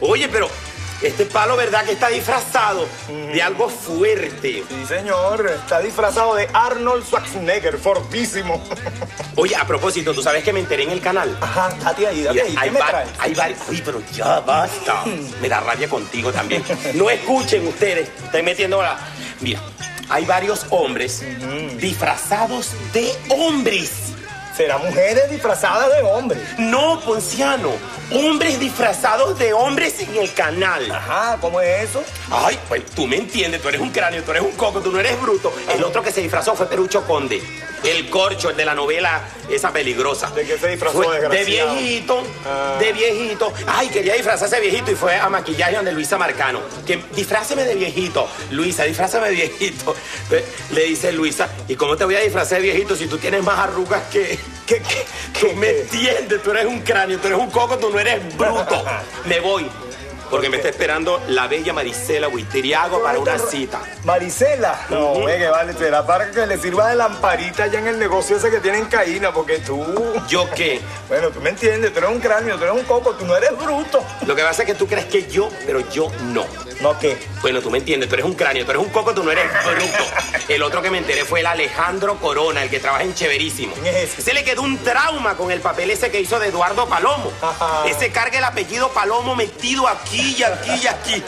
Oye, pero este palo, ¿verdad que está disfrazado de algo fuerte? Sí, señor. Está disfrazado de Arnold Schwarzenegger, fortísimo. Oye, a propósito, ¿tú sabes que me enteré en el canal? Ajá, date ahí, date ahí. hay, ¿Qué me traes? hay varios. Uy, pero ya basta. Me da rabia contigo también. No escuchen ustedes. Estoy metiendo la. Mira, hay varios hombres disfrazados de hombres. Será mujeres disfrazadas de hombres. No, Ponciano. Hombres disfrazados de hombres en el canal. Ajá, ¿cómo es eso? Ay, pues tú me entiendes, tú eres un cráneo, tú eres un coco, tú no eres bruto. El otro que se disfrazó fue Perucho Conde. El corcho, el de la novela esa peligrosa. ¿De qué se disfrazó, Fue De viejito, Ah. de viejito. Ay, quería disfrazarse de viejito y fue a maquillaje donde Luisa Marcano. Que disfrázame de viejito. Luisa, disfrázame de viejito. Le dice Luisa, ¿y cómo te voy a disfrazar de viejito si tú tienes más arrugas que... ¿Qué, qué, Tú qué- me entiendes, tú eres un cráneo, tú eres un coco, tú no eres bruto. Me voy. Porque me está esperando la bella Marisela Huitriago para una cita. Marisela. No, ve que vale, será para que le sirva de lamparita allá en el negocio ese que tiene en Caína, porque tú. ¿Yo qué? Bueno, tú me entiendes, tú eres un cráneo, tú eres un coco, tú no eres bruto. Lo que pasa es que tú crees que yo, pero yo no. ¿No qué? Bueno, tú me entiendes, tú eres un cráneo, tú eres un coco, tú no eres bruto. El otro que me enteré fue el Alejandro Corona, el que trabaja en Cheverísimo. Se le quedó un trauma con el papel ese que hizo de Eduardo Palomo. Ese carga el apellido Palomo metido aquí y aquí y aquí.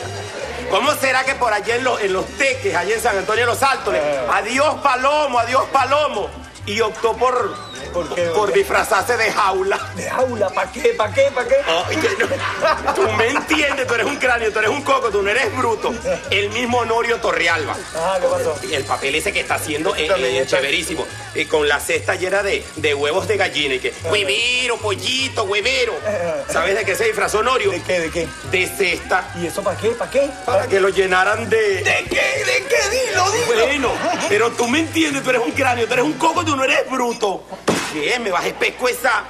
¿Cómo será que por allá en los, en los teques, allá en San Antonio de los Altos, le- Eh. adiós Palomo, adiós Palomo? Y optó por, ¿Por qué? por disfrazarse de jaula. De aula, ¿para qué? ¿Para qué? ¿Para qué? Oye, no, tú me entiendes, tú eres un cráneo, tú eres un coco, tú no eres bruto. El mismo Honorio Torrealba. Ah, ¿qué pasó? El papel ese que está haciendo es, También es está- chéverísimo. Y con la cesta llena de, de huevos de gallina y que, huevero, pollito, huevero. ¿Sabes de qué se disfrazó Honorio? ¿De qué? ¿De qué? De cesta. ¿Y eso para qué? ¿Para qué? Para que lo llenaran de... ¿De qué? ¿De qué? Dilo, dilo. Bueno, pero tú me entiendes, tú eres un cráneo, tú eres un coco, tú no eres bruto. ¿Qué? ¿Me vas a pesco esa?